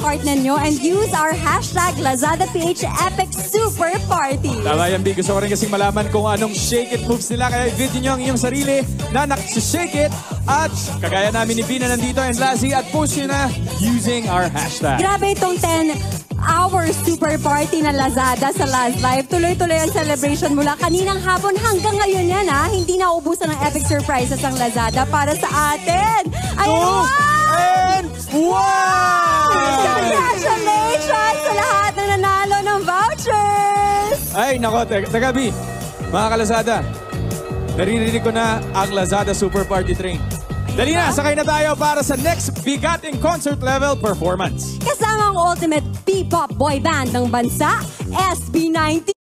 cart ninyo and use our hashtag LazadaPH Epic Super Party. Tama yan, B. Gusto ko rin kasing malaman kung anong shake it moves nila. Kaya video nyo ang inyong sarili na nakashake it. At kagaya namin ni Vina nandito and Lassie at post nyo na using our hashtag. Grabe itong 10 hour super party na Lazada sa Last Live. Tuloy-tuloy ang celebration mula kaninang hapon hanggang ngayon yan ha. Hindi na ubusan ng epic surprises ang Lazada para sa atin. Ayun! Two, Ay, nako, teka B. Mga kalasada, naririnig ko na ang Lazada Super Party Train. Dali na, sakay na tayo para sa next bigating concert level performance. Kasama ang ultimate P-pop boy band ng bansa, SB19.